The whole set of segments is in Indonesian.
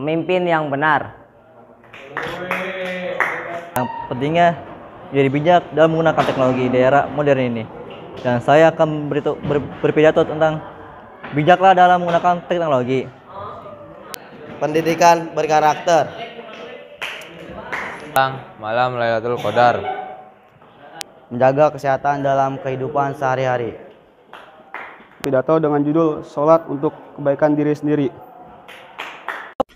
pemimpin yang benar. Yang pentingnya jadi bijak dalam menggunakan teknologi di era modern ini. Dan saya akan beritu, ber, berpidato tentang bijaklah dalam menggunakan teknologi. Pendidikan berkarakter. Malam Lailatul Qadar. Menjaga kesehatan dalam kehidupan sehari-hari. Pidato dengan judul Sholat untuk kebaikan diri sendiri.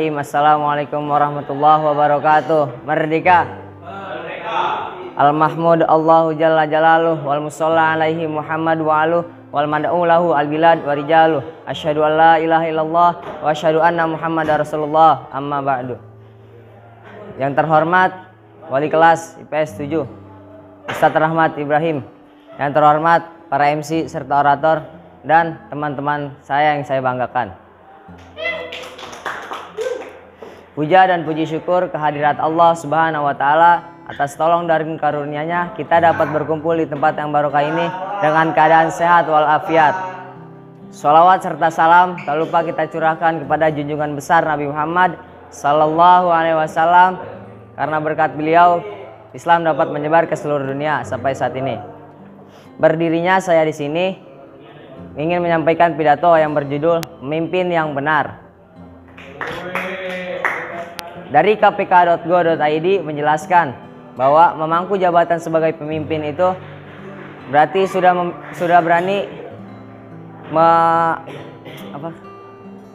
Bismillahirrahmanirrahim. Assalamualaikum warahmatullahi wabarakatuh. Merdeka. Al-Mahmud Allahu Jalla Jalaluh wal musalla alaihi Muhammad wa aluh wal mad'u lahu al bilad wa rijaluh. Asyhadu an la ilaha illallah wa asyhadu anna Muhammadar Rasulullah. Amma ba'du. Yang terhormat wali kelas IPS 7 Ustadz Rahmat Ibrahim. Yang terhormat para MC serta orator dan teman-teman saya yang saya banggakan. Puja dan puji syukur kehadirat Allah Subhanahu wa taala atas tolong dari karunia-Nya kita dapat berkumpul di tempat yang barokah ini dengan keadaan sehat walafiat. Salawat serta salam tak lupa kita curahkan kepada junjungan besar Nabi Muhammad sallallahu alaihi wasallam karena berkat beliau Islam dapat menyebar ke seluruh dunia sampai saat ini. Berdirinya saya di sini ingin menyampaikan pidato yang berjudul Memimpin yang Benar. Dari kpk.go.id menjelaskan bahwa memangku jabatan sebagai pemimpin itu berarti sudah mem, sudah berani me, apa,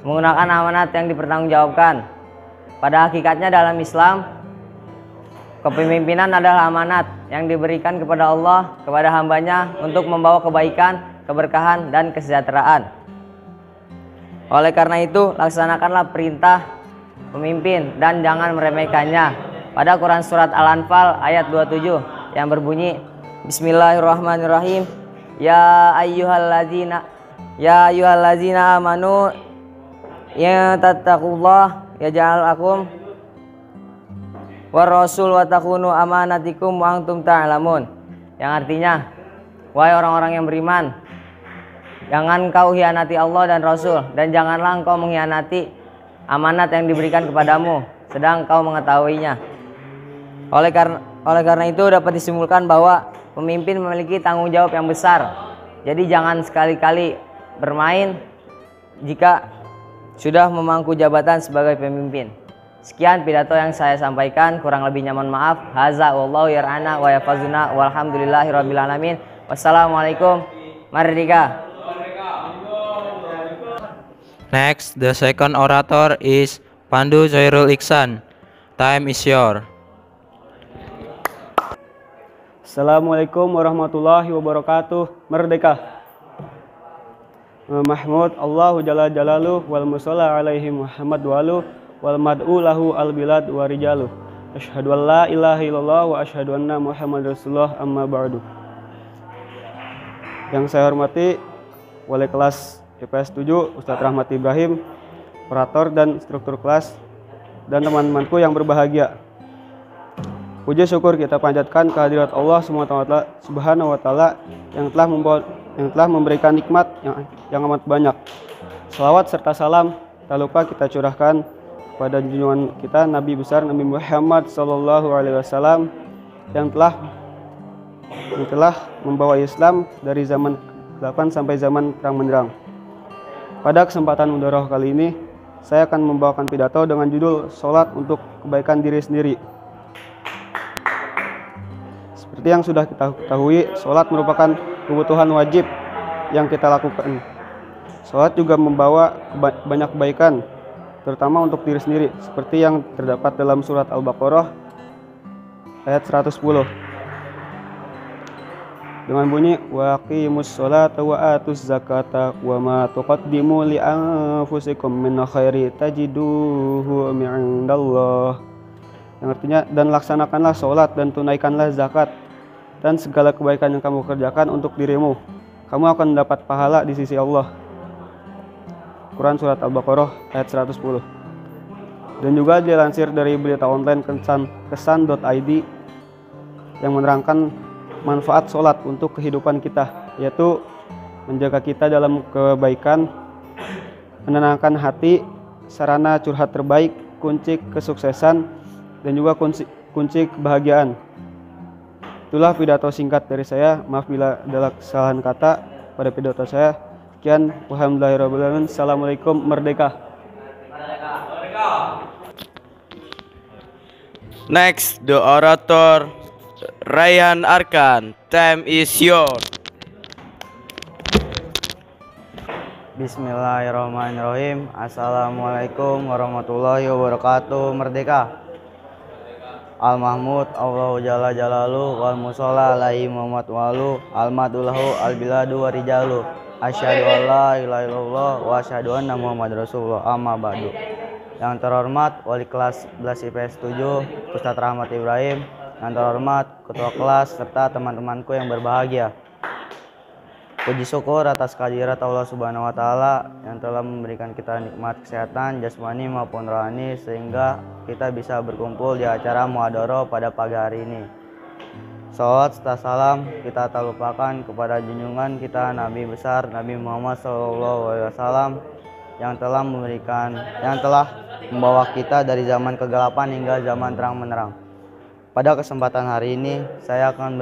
menggunakan amanat yang dipertanggungjawabkan. Pada hakikatnya dalam Islam kepemimpinan adalah amanat yang diberikan kepada Allah kepada hambanya untuk membawa kebaikan, keberkahan dan kesejahteraan. Oleh karena itu, laksanakanlah perintah pemimpin dan jangan meremehkannya. Pada Quran surat Al-Anfal ayat 27 yang berbunyi Bismillahirrahmanirrahim Ya ayyuhalladzina Ya ayyuhalladzina amanu Ya tattaqullah yaj'alakum war rasul wa takunu amanatikum wa antum ta'lamun yang artinya wahai orang-orang yang beriman jangan kau hianati Allah dan Rasul dan janganlah engkau mengkhianati amanat yang diberikan kepadamu sedang kau mengetahuinya. Oleh karena oleh karena itu dapat disimpulkan bahwa pemimpin memiliki tanggung jawab yang besar. Jadi jangan sekali-kali bermain jika sudah memangku jabatan sebagai pemimpin. Sekian pidato yang saya sampaikan, kurang lebihnya mohon maaf. Haza wallahu yar'ana wa yafazuna walhamdulillahirabbil alamin. Wassalamualaikum. Merdeka. Next, the second orator is Pandu Zoirul Iksan. Time is your. Assalamualaikum warahmatullahi wabarakatuh. Merdeka. Mahmud Allahu Jalla Jalaluh wal musalla alaihi Muhammad walu wal mad'u lahu al bilad wa rijaluh. Asyhadu an la ilaha illallah wa asyhadu anna Muhammad Rasulullah amma ba'du. Yang saya hormati wali kelas IPS 7 Ustadz Rahmat Ibrahim, operator dan struktur kelas dan teman-temanku yang berbahagia. Puji syukur kita panjatkan kehadirat Allah Subhanahu wa taala yang telah yang telah memberikan nikmat yang yang amat banyak. Salawat serta salam tak lupa kita curahkan kepada junjungan kita Nabi besar Nabi Muhammad sallallahu alaihi wasallam yang telah yang telah membawa Islam dari zaman 8 sampai zaman terang benderang. Pada kesempatan mudaroh kali ini, saya akan membawakan pidato dengan judul Sholat untuk kebaikan diri sendiri. Seperti yang sudah kita ketahui, sholat merupakan kebutuhan wajib yang kita lakukan. Sholat juga membawa banyak kebaikan, terutama untuk diri sendiri, seperti yang terdapat dalam surat Al-Baqarah ayat 110. Dengan bunyi wa aqimus sholata wa atuz zakata wa ma tuqaddimu li anfusikum min khairi tajiduhu mi'indallah. Yang artinya dan laksanakanlah sholat dan tunaikanlah zakat dan segala kebaikan yang kamu kerjakan untuk dirimu. Kamu akan mendapat pahala di sisi Allah. Quran Surat Al-Baqarah ayat 110 Dan juga dilansir dari berita online kesan, kesan.id yang menerangkan manfaat sholat untuk kehidupan kita yaitu menjaga kita dalam kebaikan, menenangkan hati, sarana curhat terbaik, kunci kesuksesan, dan juga kunci, kunci kebahagiaan. Itulah pidato singkat dari saya. Maaf bila ada kesalahan kata pada pidato saya. Sekian, Alhamdulillahirrahmanirrahim. Assalamualaikum, merdeka. Next, the orator Ryan Arkan. Time is yours. Bismillahirrahmanirrahim. Assalamualaikum warahmatullahi wabarakatuh. Merdeka. Al Mahmud Allahu Jalla Jalalu wal Musola alaihi Muhammad walu al madulahu al biladu warijalu asyhadu an la ilaha illallah wa asyhadu anna Muhammad Rasulullah amma ba'du. Yang terhormat wali kelas 11 IPS 7 Ustadz Rahmat Ibrahim, yang terhormat ketua kelas serta teman-temanku yang berbahagia. Puji syukur atas kehadirat Allah Subhanahu wa taala yang telah memberikan kita nikmat kesehatan jasmani maupun rohani sehingga kita bisa berkumpul di acara muadoro pada pagi hari ini. Salawat serta salam kita tak lupakan kepada junjungan kita Nabi besar Nabi Muhammad SAW yang telah memberikan yang telah membawa kita dari zaman kegelapan hingga zaman terang menerang. Pada kesempatan hari ini saya akan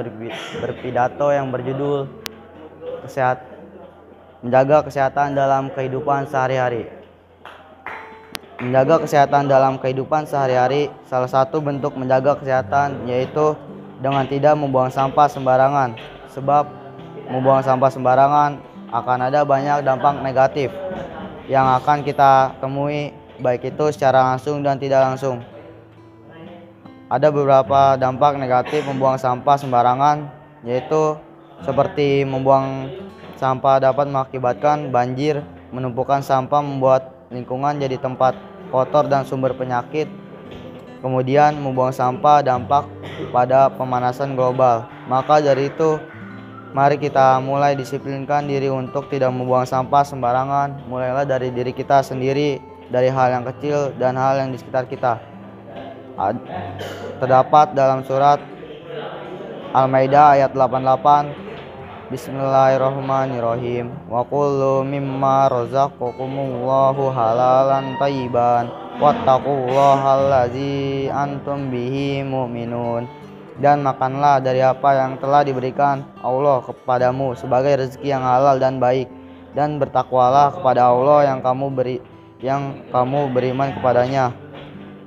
berpidato yang berjudul kesehat menjaga kesehatan dalam kehidupan sehari-hari. Menjaga kesehatan dalam kehidupan sehari-hari salah satu bentuk menjaga kesehatan yaitu dengan tidak membuang sampah sembarangan. Sebab membuang sampah sembarangan akan ada banyak dampak negatif yang akan kita temui baik itu secara langsung dan tidak langsung. Ada beberapa dampak negatif membuang sampah sembarangan yaitu seperti membuang sampah dapat mengakibatkan banjir, menumpukan sampah membuat lingkungan jadi tempat kotor dan sumber penyakit. Kemudian membuang sampah dampak pada pemanasan global. Maka dari itu mari kita mulai disiplinkan diri untuk tidak membuang sampah sembarangan. Mulailah dari diri kita sendiri, dari hal yang kecil dan hal yang di sekitar kita. Terdapat dalam surat Al-Maidah ayat 88 Bismillahirrahmanirrahim. Wa kullu mimma razaqakumullahu halalan tayyiban wattaqullaha allazi antum bihi mu'minun. Dan makanlah dari apa yang telah diberikan Allah kepadamu sebagai rezeki yang halal dan baik dan bertakwalah kepada Allah yang kamu beri yang kamu beriman kepadanya.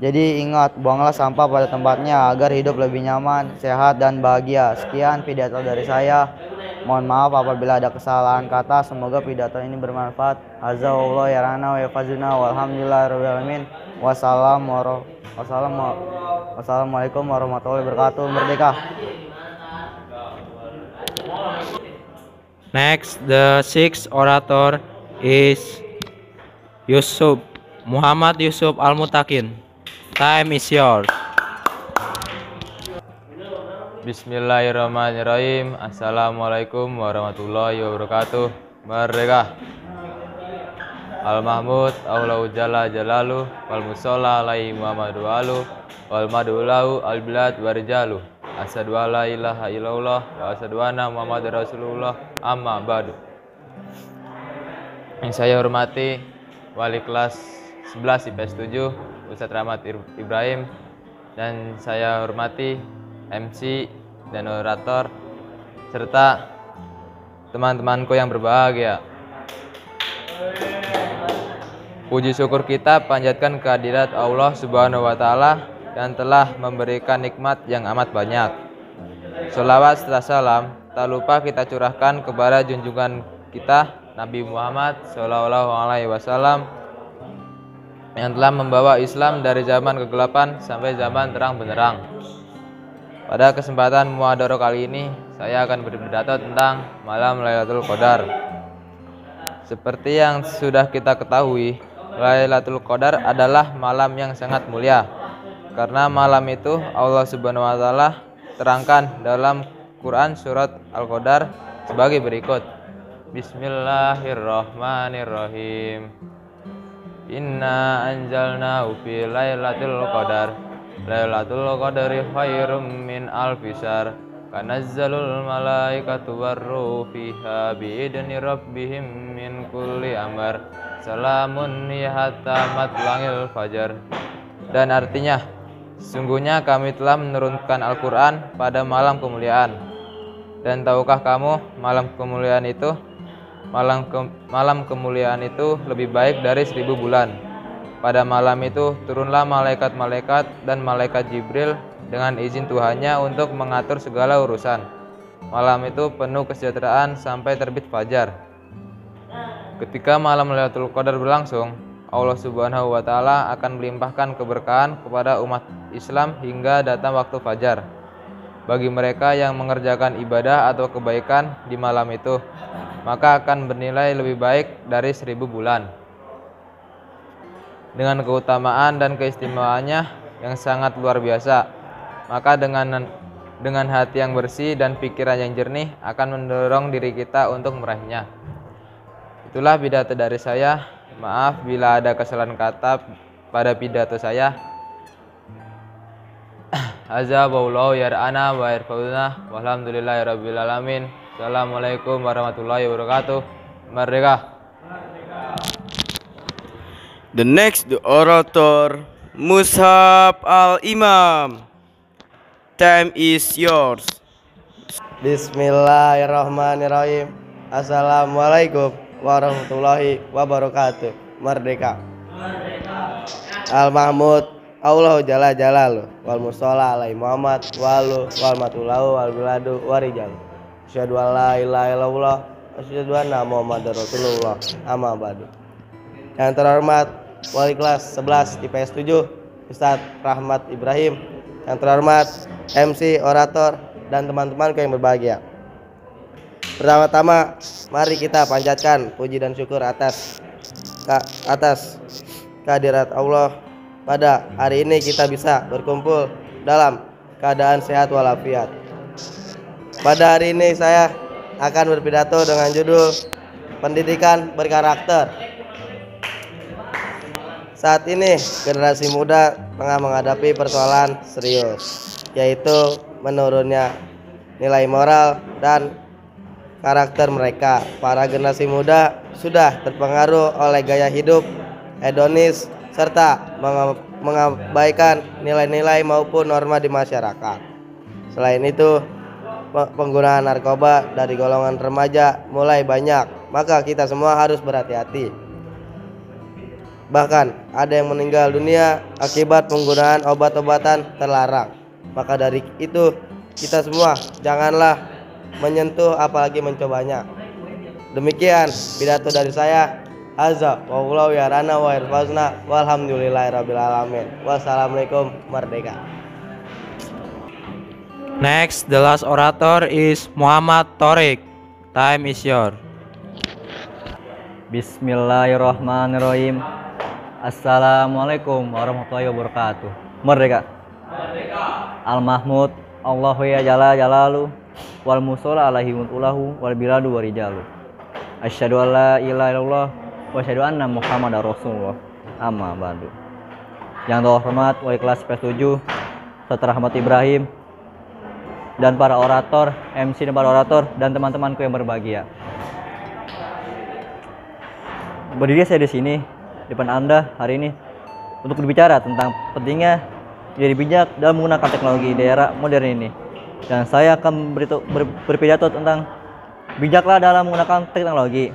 Jadi ingat, buanglah sampah pada tempatnya agar hidup lebih nyaman, sehat, dan bahagia. Sekian pidato dari saya. Mohon maaf apabila ada kesalahan kata. Semoga pidato ini bermanfaat. Azza ya rana wa yafazuna walhamdulillahirrahmanirrahim. Wassalamualaikum warahmatullahi wabarakatuh. Merdeka. Next, the sixth orator is Yusuf Muhammad Yusuf Al-Mutakin. Time is yours. Bismillahirrahmanirrahim. Assalamualaikum warahmatullahi wabarakatuh. Merdeka. Al-Mahmud Aulau Jalla Jalalu Wal Musola Alaihi Muhammadu Alu Wal Madulahu Al-Bilad Warjalu Asadu la ilaha illallah Wa asadu anna Muhammad Rasulullah. Amma badu. Yang saya hormati Wali kelas 11 IPS 7 Ustadz Rahmat Ibrahim Dan saya hormati MC dan orator serta teman-temanku yang berbahagia. Puji syukur kita panjatkan kehadirat Allah Subhanahu wa taala yang telah memberikan nikmat yang amat banyak. Salawat serta salam tak lupa kita curahkan kepada junjungan kita Nabi Muhammad Shallallahu alaihi wasallam yang telah membawa Islam dari zaman kegelapan sampai zaman terang benderang. Pada kesempatan Muadaro kali ini, saya akan berpidato tentang malam Lailatul Qadar. Seperti yang sudah kita ketahui, Lailatul Qadar adalah malam yang sangat mulia. Karena malam itu Allah Subhanahu wa taala terangkan dalam Quran surat Al-Qadar sebagai berikut. Bismillahirrahmanirrahim. Inna anjalnahu fi lailatul qadar. Lailatul qadari khairum min alfi syahr. Tanazzalul malaikatu warruhu fiha biidni rabbihim min kulli amr. Salamun hatta matla'il fajar. Dan artinya, sungguhnya kami telah menurunkan Al-Qur'an pada malam kemuliaan. Dan tahukah kamu malam kemuliaan itu malam ke, malam kemuliaan itu lebih baik dari seribu bulan. Pada malam itu turunlah malaikat-malaikat dan malaikat Jibril dengan izin Tuhannya untuk mengatur segala urusan. Malam itu penuh kesejahteraan sampai terbit fajar. Ketika malam Lailatul Qadar berlangsung, Allah Subhanahu wa taala akan melimpahkan keberkahan kepada umat Islam hingga datang waktu fajar. Bagi mereka yang mengerjakan ibadah atau kebaikan di malam itu, maka akan bernilai lebih baik dari seribu bulan. Dengan keutamaan dan keistimewaannya yang sangat luar biasa, maka dengan dengan hati yang bersih dan pikiran yang jernih akan mendorong diri kita untuk meraihnya. Itulah pidato dari saya. Maaf bila ada kesalahan kata pada pidato saya. Azza wa yar'ana wa yarfauna walhamdulillahirabbil alamin. Assalamualaikum warahmatullahi wabarakatuh. Merdeka. The next the orator Mushab Al Imam. Time is yours. Bismillahirrahmanirrahim. Assalamualaikum warahmatullahi wabarakatuh. Merdeka. Al Mahmud Allah Jalla Jalalu wal Musola alai Muhammad walu wal matulahu wal biladu warijalu. Asyhadu an la ilaha illallah asyhadu anna Muhammadar Rasulullah amma ba'du. Yang terhormat Wali kelas 11 IPS 7 Ustadz Rahmat Ibrahim. Yang terhormat MC orator dan teman-temanku yang berbahagia. Pertama-tama mari kita panjatkan puji dan syukur atas atas kehadirat Allah pada hari ini kita bisa berkumpul dalam keadaan sehat walafiat. Pada hari ini saya akan berpidato dengan judul Pendidikan Berkarakter. Saat ini generasi muda tengah menghadapi persoalan serius, yaitu menurunnya nilai moral dan karakter mereka. Para generasi muda sudah terpengaruh oleh gaya hidup hedonis serta mengabaikan nilai-nilai maupun norma di masyarakat. Selain itu, penggunaan narkoba dari golongan remaja mulai banyak, maka kita semua harus berhati-hati. Bahkan ada yang meninggal dunia akibat penggunaan obat-obatan terlarang. Maka dari itu kita semua janganlah menyentuh apalagi mencobanya. Demikian pidato dari saya. Azza wa ya rana wa irfazna walhamdulillahirabbil alamin. Wassalamualaikum merdeka. Next, the last orator is Muhammad Torik. Time is your. Bismillahirrahmanirrahim. Assalamualaikum warahmatullahi wabarakatuh. Merdeka. Al Mahmud Allahu ya jalla jalalu wal musola alaihi ulahu wal biladu warijalu. Asyhadu an la ilaha illallah wa asyhadu anna Muhammadar Rasulullah. Amma ba'du. Yang terhormat wali kelas PS7 Dr. Rahmat Ibrahim dan para orator, MC dan para orator dan teman-temanku yang berbahagia. Berdiri saya di sini depan Anda hari ini untuk berbicara tentang pentingnya jadi bijak dalam menggunakan teknologi di era modern ini. Dan saya akan berito, ber, berpidato tentang bijaklah dalam menggunakan teknologi.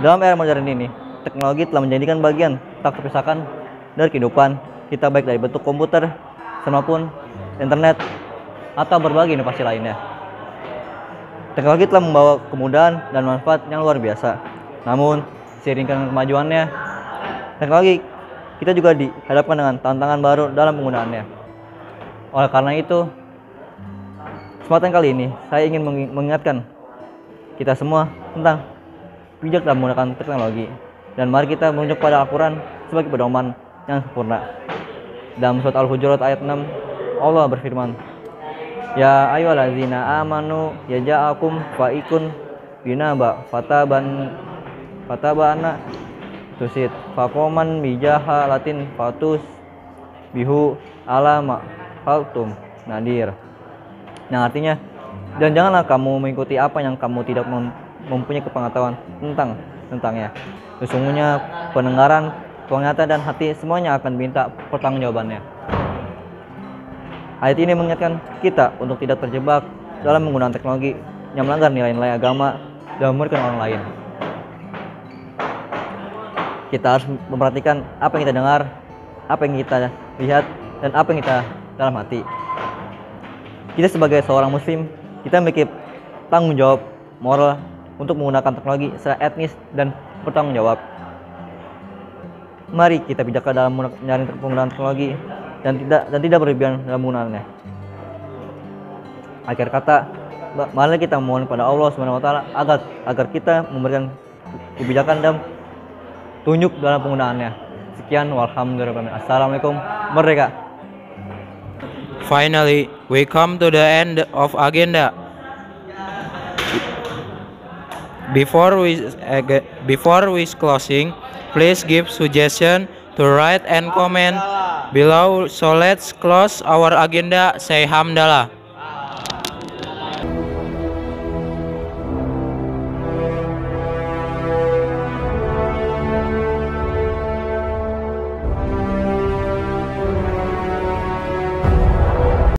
Dalam era modern ini, teknologi telah menjadikan bagian tak terpisahkan dari kehidupan kita baik dari bentuk komputer maupun internet atau berbagai inovasi lainnya. Teknologi telah membawa kemudahan dan manfaat yang luar biasa. Namun, seiring dengan kemajuannya, teknologi kita juga dihadapkan dengan tantangan baru dalam penggunaannya. Oleh karena itu, kesempatan kali ini saya ingin mengi- mengingatkan kita semua tentang bijak dalam menggunakan teknologi dan mari kita menunjuk pada Al-Quran sebagai pedoman yang sempurna. Dalam surat Al-Hujurat ayat 6, Allah berfirman, Ya ayyuhallazina amanu yaja'akum faikun binaba fataban fatabana tusit fakoman bijaha latin fatus bihu alama faltum nadir. Yang artinya dan janganlah kamu mengikuti apa yang kamu tidak mem- mempunyai kepengetahuan tentang tentangnya sesungguhnya pendengaran penglihatan dan hati semuanya akan minta pertanggungjawabannya Ayat ini mengingatkan kita untuk tidak terjebak dalam menggunakan teknologi yang melanggar nilai-nilai agama dan merugikan orang lain. Kita harus memperhatikan apa yang kita dengar, apa yang kita lihat, dan apa yang kita dalam hati. Kita sebagai seorang muslim, kita memiliki tanggung jawab moral untuk menggunakan teknologi secara etnis dan bertanggung jawab. Mari kita bijakkan dalam penggunaan teknologi dan tidak dan tidak berlebihan dalam penggunaannya. Akhir kata, ma- mari kita mohon pada Allah Subhanahu wa taala agar agar kita memberikan kebijakan dan tunjuk dalam penggunaannya. Sekian walhamdulillah. Assalamualaikum merdeka. Finally, we come to the end of agenda. Before we before we closing, please give suggestion to write and comment below. So let's close our agenda. Say hamdalah.